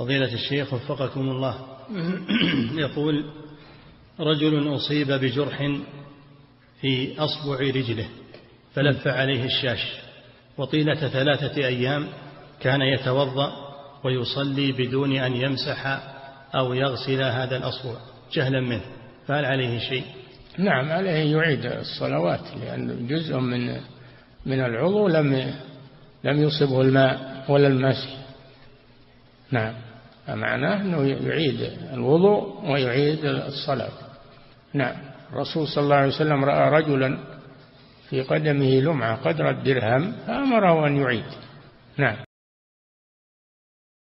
فضيلة الشيخ وفقكم الله. يقول رجل أصيب بجرح في أصبع رجله فلف عليه الشاش وطيلة ثلاثة أيام كان يتوضأ ويصلي بدون أن يمسح أو يغسل هذا الأصبع جهلا منه فهل عليه شيء؟ نعم عليه يعيد الصلوات لأن جزء من من العضو لم لم يصبه الماء ولا المسح. نعم. فمعناه أنه يعيد الوضوء ويعيد الصلاة. نعم. الرسول صلى الله عليه وسلم رأى رجلا في قدمه لمعة قدر الدرهم فأمره أن يعيد. نعم.